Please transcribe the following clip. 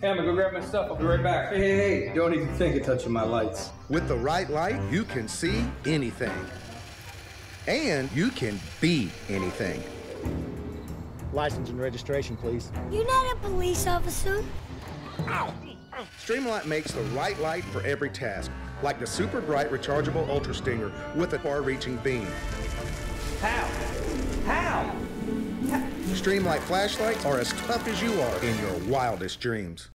Hey, I'm gonna go grab my stuff. I'll be right back. Hey, hey, hey, don't even think of touching my lights. With the right light, you can see anything. And you can be anything. License and registration, please. You're not a police officer. Ow! Streamlight makes the right light for every task, like the super bright rechargeable Ultra Stinger with a far-reaching beam. How? How? Streamlight flashlights are as tough as you are in your wildest dreams.